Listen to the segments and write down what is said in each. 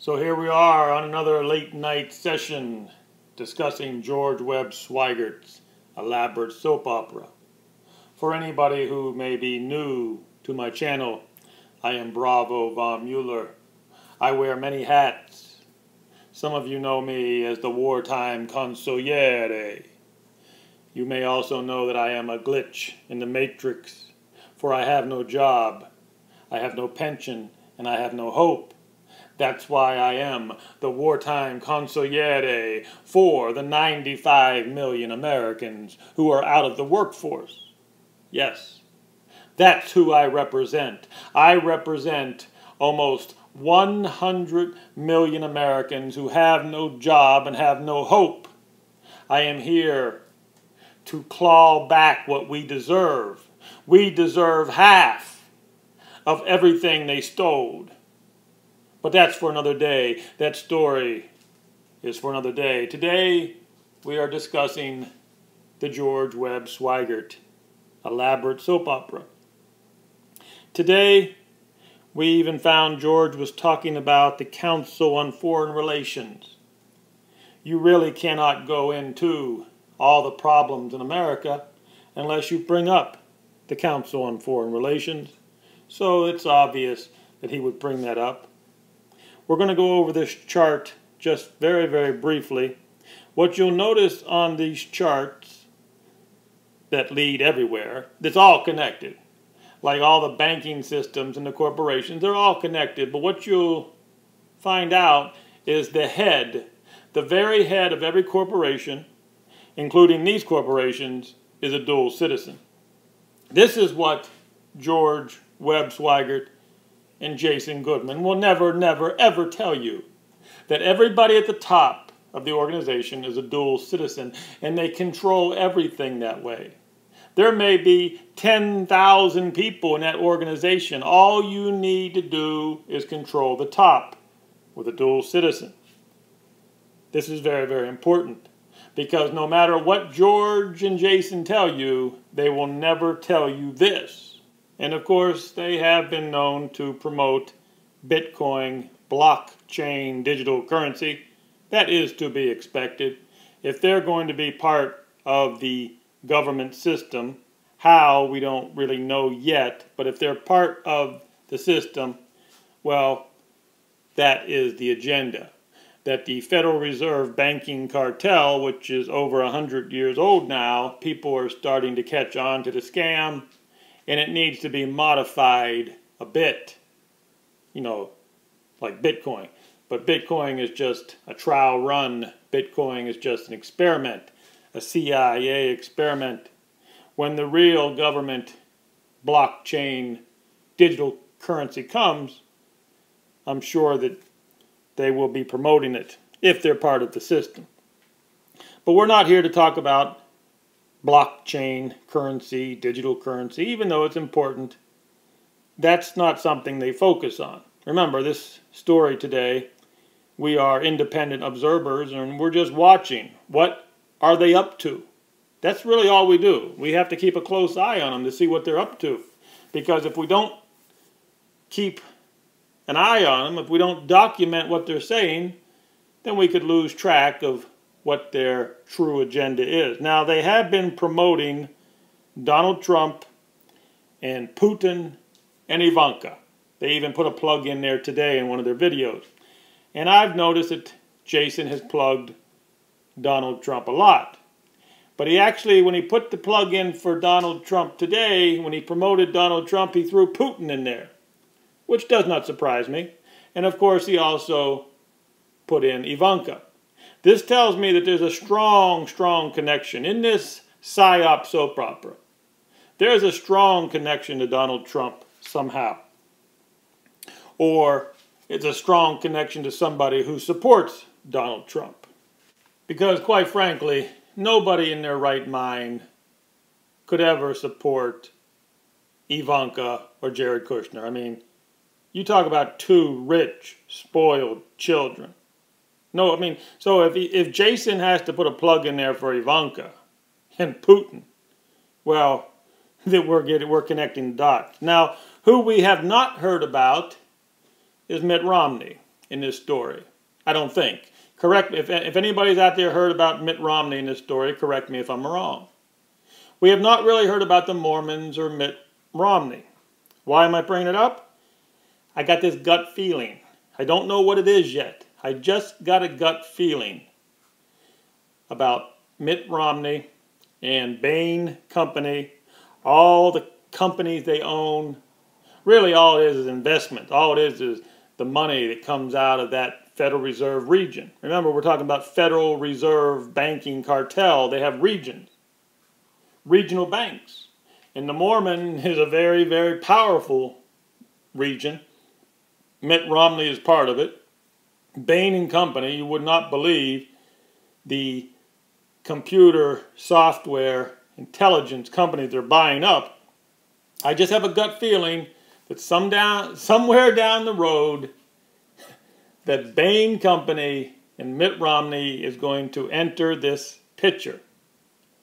So here we are on another late night session discussing George Webb Sweigert's elaborate soap opera. For anybody who may be new to my channel, I am Bravo von Muller. I wear many hats. Some of you know me as the wartime consigliere. You may also know that I am a glitch in the matrix, for I have no job, I have no pension, and I have no hope. That's why I am the wartime consigliere for the 95 million Americans who are out of the workforce. Yes, that's who I represent. I represent almost 100 million Americans who have no job and have no hope. I am here to claw back what we deserve. We deserve half of everything they stole. But that's for another day. That story is for another day. Today, we are discussing the George Webb Sweigert elaborate soap opera. Today, we even found George was talking about the Council on Foreign Relations. You really cannot go into all the problems in America unless you bring up the Council on Foreign Relations. So it's obvious that he would bring that up. We're going to go over this chart just very, very briefly. What you'll notice on these charts that lead everywhere, it's all connected. Like all the banking systems and the corporations, they're all connected. But what you'll find out is the head, the very head of every corporation, including these corporations, is a dual citizen. This is what George Webb Sweigert and Jason Goodman will never, never, ever tell you that everybody at the top of the organization is a dual citizen and they control everything that way. There may be 10,000 people in that organization. All you need to do is control the top with a dual citizen. This is very, very important because no matter what George and Jason tell you, they will never tell you this. And of course, they have been known to promote Bitcoin, blockchain, digital currency. That is to be expected. If they're going to be part of the government system, how, we don't really know yet. But if they're part of the system, well, that is the agenda. That the Federal Reserve banking cartel, which is over 100 years old now, people are starting to catch on to the scam and it needs to be modified a bit, you know, like Bitcoin. But Bitcoin is just a trial run. Bitcoin is just an experiment, a CIA experiment. When the real government blockchain digital currency comes, I'm sure that they will be promoting it if they're part of the system. But we're not here to talk about blockchain currency, digital currency, even though it's important, that's not something they focus on. Remember, this story today, we are independent observers and we're just watching. What are they up to? That's really all we do. We have to keep a close eye on them to see what they're up to. Because if we don't keep an eye on them, if we don't document what they're saying, then we could lose track of what their true agenda is. Now, they have been promoting Donald Trump and Putin and Ivanka. They even put a plug in there today in one of their videos. And I've noticed that Jason has plugged Donald Trump a lot. But he actually, when he put the plug in for Donald Trump today, when he promoted Donald Trump, he threw Putin in there, which does not surprise me. And of course, he also put in Ivanka. This tells me that there's a strong, strong connection in this PSYOP soap opera. There's a strong connection to Donald Trump somehow. Or it's a strong connection to somebody who supports Donald Trump. Because, quite frankly, nobody in their right mind could ever support Ivanka or Jared Kushner. I mean, you talk about two rich, spoiled children. No, I mean, so if he, if Jason has to put a plug in there for Ivanka and Putin, well, that we're getting we're connecting dots. Now, who we have not heard about is Mitt Romney. in this story. I don't think. Correct me if, if anybody's out there heard about Mitt Romney in this story, correct me if I'm wrong. We have not really heard about the Mormons or Mitt Romney. Why am I bringing it up? I got this gut feeling. I don't know what it is yet. I just got a gut feeling about Mitt Romney and Bain Company, all the companies they own. Really, all it is is investment. All it is is the money that comes out of that Federal Reserve region. Remember, we're talking about Federal Reserve banking cartel. They have regions, regional banks. And the Mormon is a very, very powerful region. Mitt Romney is part of it. Bain and Company, you would not believe the computer software intelligence companies they're buying up. I just have a gut feeling that some down somewhere down the road that Bain Company and Mitt Romney is going to enter this picture.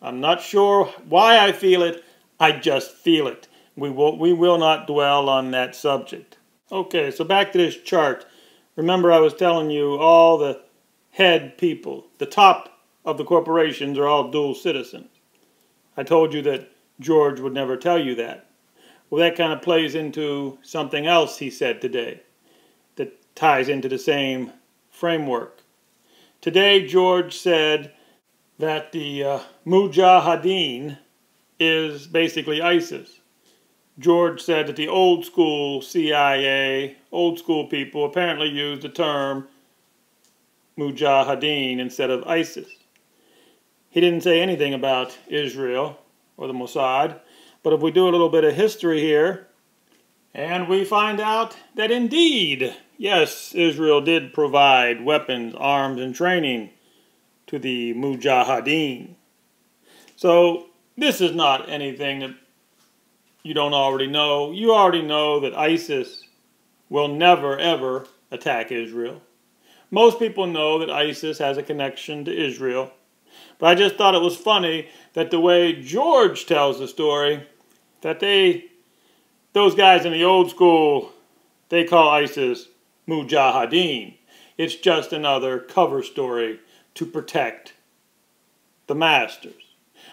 I'm not sure why I feel it. I just feel it. We will, we will not dwell on that subject. Okay, so back to this chart. Remember I was telling you all the head people, the top of the corporations are all dual citizens. I told you that George would never tell you that. Well, that kind of plays into something else he said today that ties into the same framework. Today, George said that the uh, Mujahideen is basically ISIS. George said that the old school CIA, old school people apparently used the term Mujahideen instead of ISIS. He didn't say anything about Israel or the Mossad, but if we do a little bit of history here, and we find out that indeed yes, Israel did provide weapons, arms, and training to the Mujahideen. So this is not anything that you don't already know. You already know that ISIS will never, ever attack Israel. Most people know that ISIS has a connection to Israel. But I just thought it was funny that the way George tells the story, that they, those guys in the old school, they call ISIS Mujahideen. It's just another cover story to protect the masters.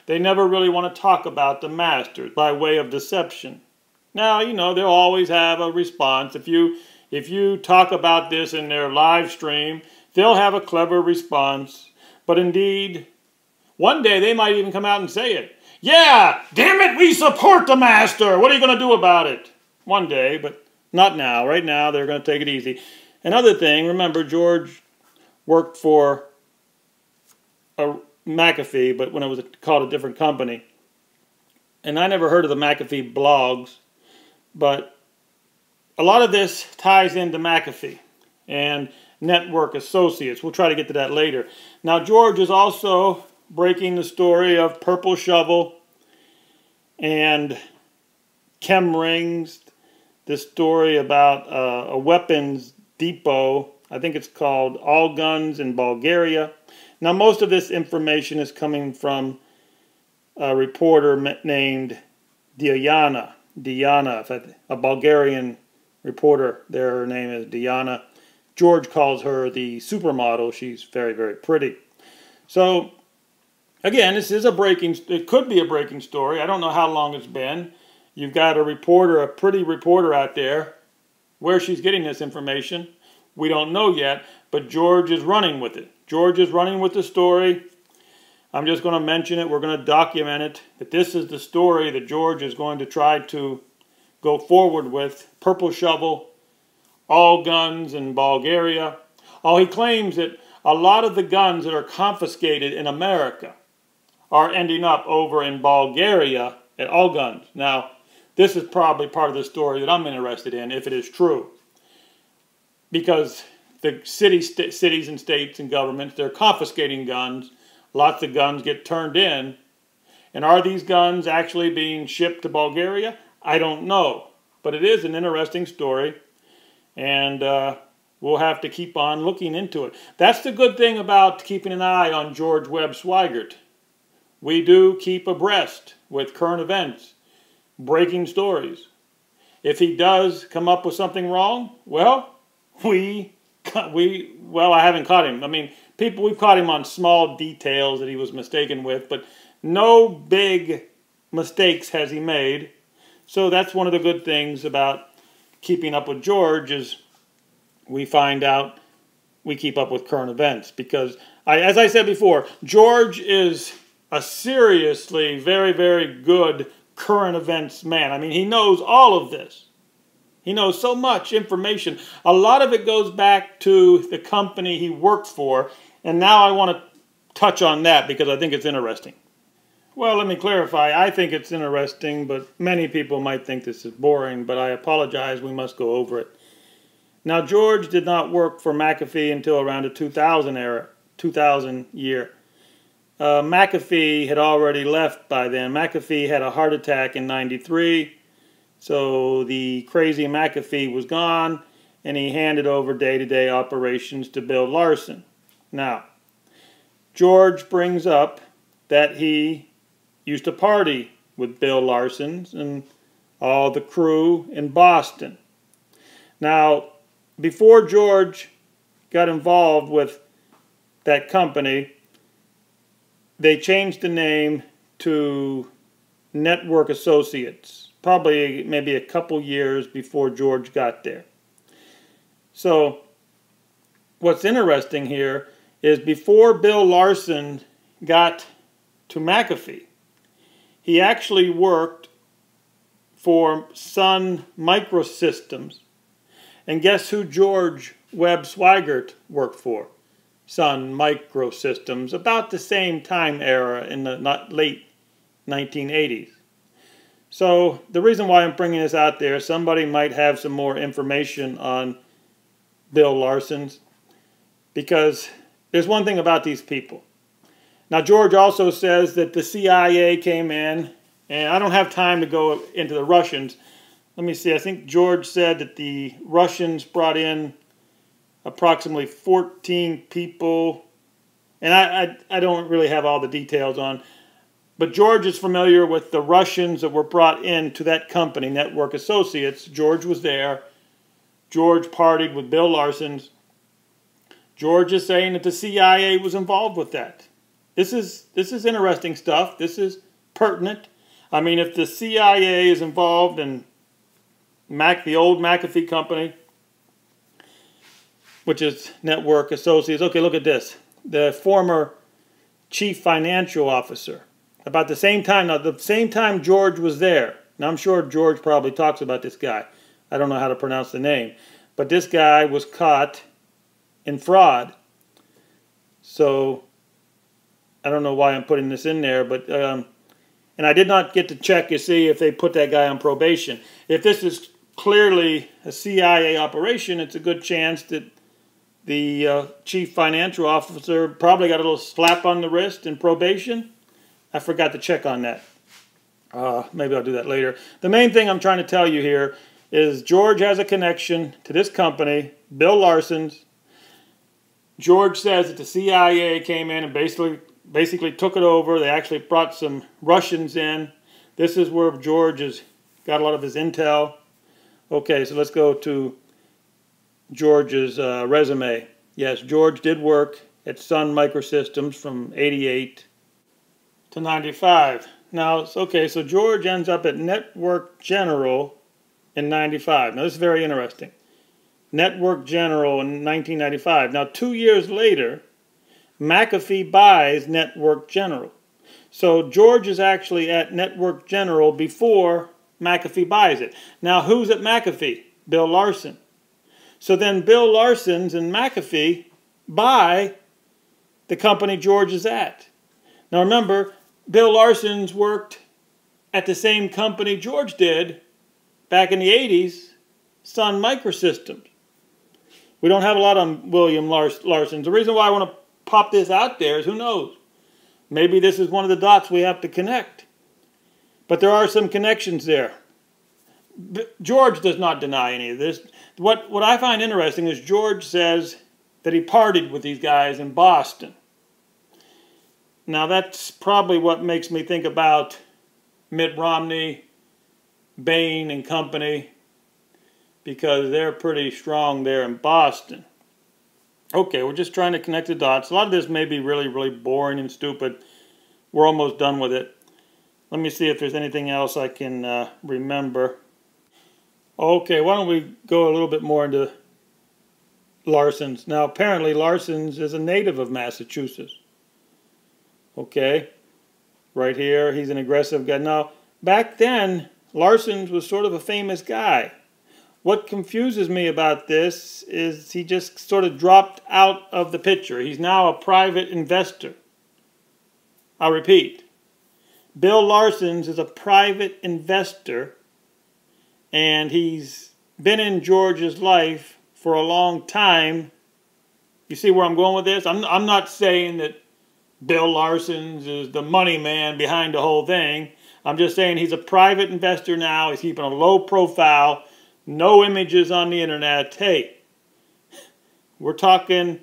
They never really want to talk about the masters by way of deception. Now, you know, they'll always have a response. If you if you talk about this in their live stream, they'll have a clever response. But indeed, one day they might even come out and say it. Yeah, damn it, we support the master. What are you going to do about it? One day, but not now. Right now, they're going to take it easy. Another thing, remember, George worked for a McAfee, but when it was called a different company. And I never heard of the McAfee blogs, but a lot of this ties into McAfee and network associates. We'll try to get to that later. Now, George is also breaking the story of Purple Shovel and Chemrings, this story about uh, a weapons depot. I think it's called All Guns in Bulgaria. Now, most of this information is coming from a reporter named Diana. Diana, a Bulgarian reporter. There, her name is Diana. George calls her the supermodel. She's very, very pretty. So, again, this is a breaking. It could be a breaking story. I don't know how long it's been. You've got a reporter, a pretty reporter out there. Where she's getting this information, we don't know yet, but George is running with it. George is running with the story. I'm just going to mention it. We're going to document it. That this is the story that George is going to try to go forward with. Purple Shovel, all guns in Bulgaria. Oh, he claims that a lot of the guns that are confiscated in America are ending up over in Bulgaria at all guns. Now, this is probably part of the story that I'm interested in, if it is true. Because the city, st cities and states and governments, they're confiscating guns. Lots of guns get turned in. And are these guns actually being shipped to Bulgaria? I don't know. But it is an interesting story. And uh, we'll have to keep on looking into it. That's the good thing about keeping an eye on George Webb Sweigert. We do keep abreast with current events breaking stories. If he does come up with something wrong, well, we we well, I haven't caught him. I mean, people we've caught him on small details that he was mistaken with, but no big mistakes has he made. So that's one of the good things about keeping up with George is we find out we keep up with current events because I, as I said before, George is a seriously very very good current events man. I mean, he knows all of this. He knows so much information. A lot of it goes back to the company he worked for, and now I want to touch on that because I think it's interesting. Well, let me clarify. I think it's interesting, but many people might think this is boring, but I apologize. We must go over it. Now, George did not work for McAfee until around the 2000 era, 2000 year. Uh, McAfee had already left by then. McAfee had a heart attack in 93. So the crazy McAfee was gone, and he handed over day-to-day operations to Bill Larson. Now, George brings up that he used to party with Bill Larson and all the crew in Boston. Now, before George got involved with that company, they changed the name to Network Associates probably maybe a couple years before George got there. So what's interesting here is before Bill Larson got to McAfee, he actually worked for Sun Microsystems. And guess who George Webb Sweigert worked for? Sun Microsystems, about the same time era in the late 1980s. So the reason why I'm bringing this out there, somebody might have some more information on Bill Larson's, because there's one thing about these people. Now George also says that the CIA came in, and I don't have time to go into the Russians. Let me see, I think George said that the Russians brought in approximately 14 people, and I, I, I don't really have all the details on but George is familiar with the Russians that were brought into that company, Network Associates. George was there. George partied with Bill Larson's. George is saying that the CIA was involved with that. This is this is interesting stuff. This is pertinent. I mean, if the CIA is involved in Mac, the old McAfee company, which is Network Associates. Okay, look at this. The former chief financial officer about the same time, now the same time George was there. Now I'm sure George probably talks about this guy. I don't know how to pronounce the name. But this guy was caught in fraud. So I don't know why I'm putting this in there, but um, and I did not get to check to see if they put that guy on probation. If this is clearly a CIA operation, it's a good chance that the uh, chief financial officer probably got a little slap on the wrist in probation I forgot to check on that. Uh, maybe I'll do that later. The main thing I'm trying to tell you here is George has a connection to this company, Bill Larson's. George says that the CIA came in and basically basically took it over. They actually brought some Russians in. This is where George has got a lot of his intel. Okay, so let's go to George's uh, resume. Yes, George did work at Sun Microsystems from 88 to 95. Now, it's okay, so George ends up at Network General in 95. Now, this is very interesting. Network General in 1995. Now, two years later, McAfee buys Network General. So George is actually at Network General before McAfee buys it. Now, who's at McAfee? Bill Larson. So then Bill Larson's and McAfee buy the company George is at. Now remember, Bill Larson's worked at the same company George did back in the 80s, Sun Microsystems. We don't have a lot on William Lars Larson. The reason why I want to pop this out there is who knows? Maybe this is one of the dots we have to connect. But there are some connections there. George does not deny any of this. What, what I find interesting is George says that he partied with these guys in Boston. Now that's probably what makes me think about Mitt Romney, Bain and company, because they're pretty strong there in Boston. Okay, we're just trying to connect the dots. A lot of this may be really, really boring and stupid. We're almost done with it. Let me see if there's anything else I can uh, remember. Okay, why don't we go a little bit more into Larson's. Now, apparently, Larson's is a native of Massachusetts. Okay, right here, he's an aggressive guy. Now, back then, Larson's was sort of a famous guy. What confuses me about this is he just sort of dropped out of the picture. He's now a private investor. I'll repeat. Bill Larson's is a private investor, and he's been in George's life for a long time. You see where I'm going with this? I'm, I'm not saying that Bill Larson's is the money man behind the whole thing. I'm just saying he's a private investor now. He's keeping a low profile, no images on the internet. Hey, we're talking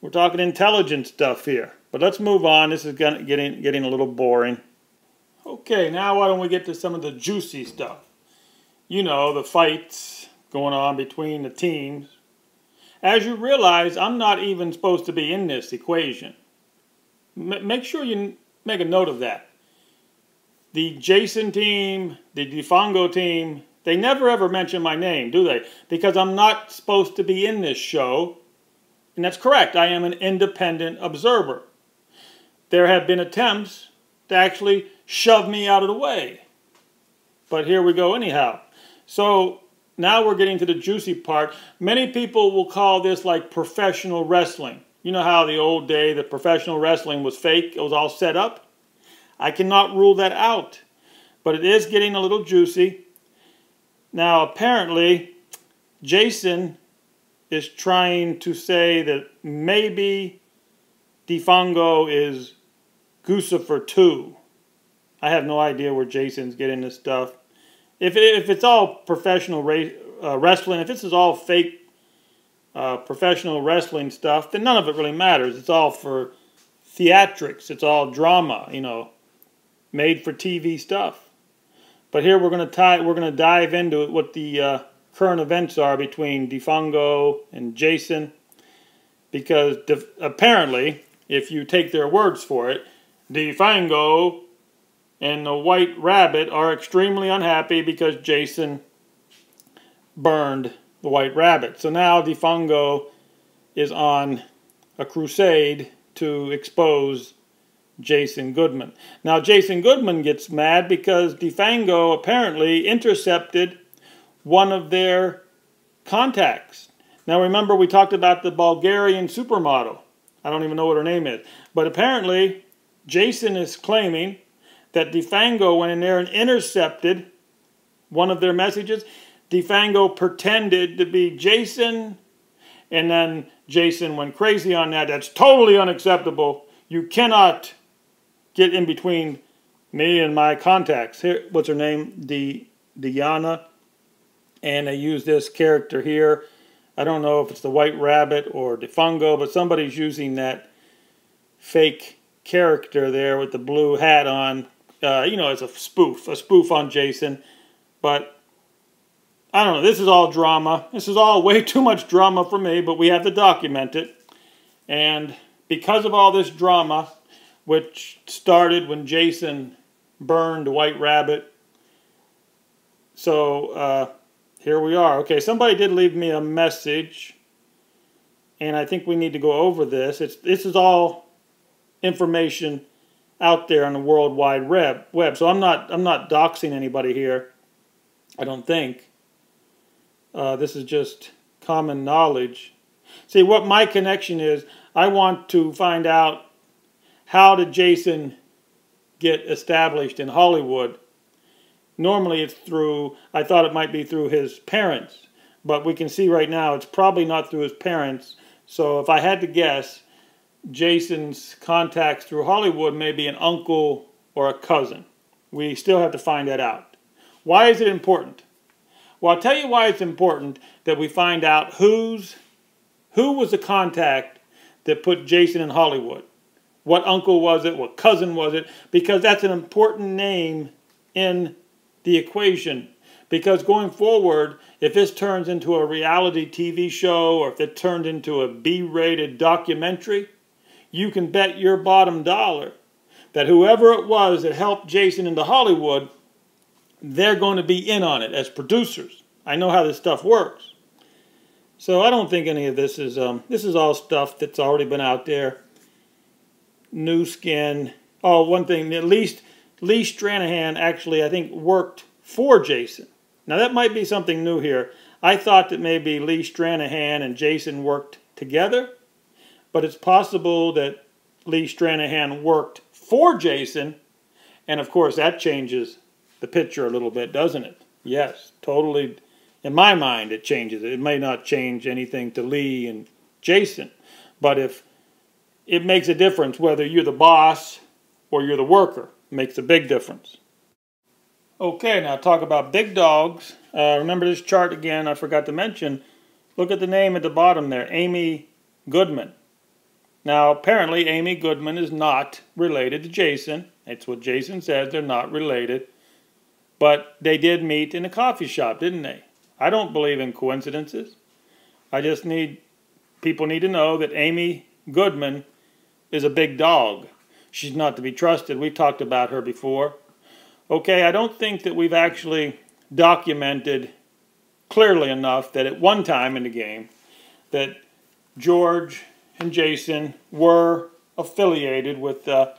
we're talking intelligent stuff here. But let's move on. This is getting getting a little boring. Okay, now why don't we get to some of the juicy stuff? You know, the fights going on between the teams. As you realize, I'm not even supposed to be in this equation. Make sure you make a note of that. The Jason team, the Defango team, they never ever mention my name, do they? Because I'm not supposed to be in this show. And that's correct. I am an independent observer. There have been attempts to actually shove me out of the way. But here we go anyhow. So now we're getting to the juicy part. Many people will call this like professional wrestling. You know how the old day the professional wrestling was fake, it was all set up? I cannot rule that out. But it is getting a little juicy. Now apparently Jason is trying to say that maybe Defango is Guccifer 2. I have no idea where Jason's getting this stuff. If, if it's all professional uh, wrestling, if this is all fake uh, professional wrestling stuff, then none of it really matters. It's all for theatrics. It's all drama, you know, made for TV stuff. But here we're going to tie. We're going to dive into what the uh, current events are between Defango and Jason, because apparently, if you take their words for it, Defango and the White Rabbit are extremely unhappy because Jason burned the White Rabbit. So now Defango is on a crusade to expose Jason Goodman. Now Jason Goodman gets mad because Defango apparently intercepted one of their contacts. Now remember we talked about the Bulgarian supermodel. I don't even know what her name is. But apparently Jason is claiming that Defango went in there and intercepted one of their messages. Defango pretended to be Jason, and then Jason went crazy on that. That's totally unacceptable. You cannot get in between me and my contacts. Here, what's her name? De Diana. And they use this character here. I don't know if it's the White Rabbit or Defango, but somebody's using that fake character there with the blue hat on uh, you know, it's a spoof, a spoof on Jason. But I don't know. This is all drama. This is all way too much drama for me, but we have to document it. And because of all this drama, which started when Jason burned White Rabbit, so uh, here we are. Okay, somebody did leave me a message, and I think we need to go over this. It's this is all information out there on the World Wide Web. So I'm not I'm not doxing anybody here. I don't think. Uh, this is just common knowledge. See what my connection is. I want to find out how did Jason get established in Hollywood. Normally it's through. I thought it might be through his parents, but we can see right now it's probably not through his parents. So if I had to guess, Jason's contacts through Hollywood may be an uncle or a cousin. We still have to find that out. Why is it important? Well, I'll tell you why it's important that we find out who's who was the contact that put Jason in Hollywood. What uncle was it? What cousin was it? Because that's an important name in the equation. Because going forward, if this turns into a reality TV show or if it turned into a B rated documentary, you can bet your bottom dollar that whoever it was that helped Jason into Hollywood, they're going to be in on it as producers. I know how this stuff works. So I don't think any of this is, um, this is all stuff that's already been out there. New skin. Oh, one thing, at least Lee Stranahan actually, I think, worked for Jason. Now, that might be something new here. I thought that maybe Lee Stranahan and Jason worked together, but it's possible that Lee Stranahan worked for Jason, and of course, that changes the picture a little bit, doesn't it? Yes, totally. In my mind, it changes it. May not change anything to Lee and Jason, but if it makes a difference whether you're the boss or you're the worker, it makes a big difference. Okay, now talk about big dogs. Uh, remember this chart again, I forgot to mention. Look at the name at the bottom there, Amy Goodman. Now, apparently, Amy Goodman is not related to Jason. It's what Jason says, they're not related. But they did meet in a coffee shop, didn't they? I don't believe in coincidences. I just need, people need to know that Amy Goodman is a big dog. She's not to be trusted. We talked about her before. Okay, I don't think that we've actually documented clearly enough that at one time in the game that George and Jason were affiliated with uh,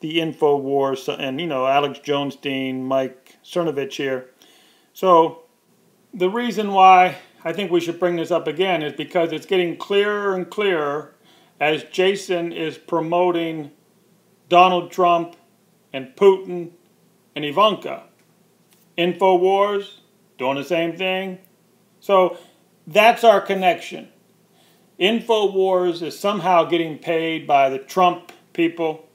the InfoWars and, you know, Alex Jones Dean, Mike Cernovich here. So the reason why I think we should bring this up again is because it's getting clearer and clearer as Jason is promoting Donald Trump and Putin and Ivanka. InfoWars, doing the same thing. So that's our connection. InfoWars is somehow getting paid by the Trump people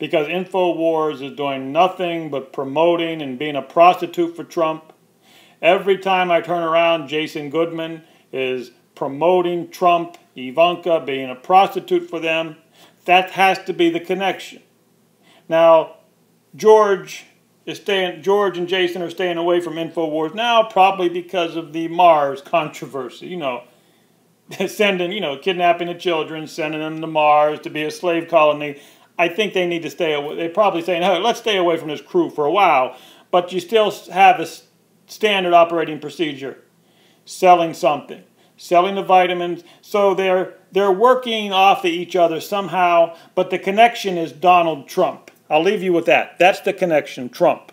because InfoWars is doing nothing but promoting and being a prostitute for Trump. Every time I turn around, Jason Goodman is promoting Trump, Ivanka being a prostitute for them. That has to be the connection. Now, George is staying, George and Jason are staying away from InfoWars now, probably because of the Mars controversy. You know, sending, you know, kidnapping the children, sending them to Mars to be a slave colony. I think they need to stay away. They're probably saying, hey, let's stay away from this crew for a while. But you still have a standard operating procedure selling something, selling the vitamins. So they're, they're working off of each other somehow, but the connection is Donald Trump. I'll leave you with that. That's the connection, Trump.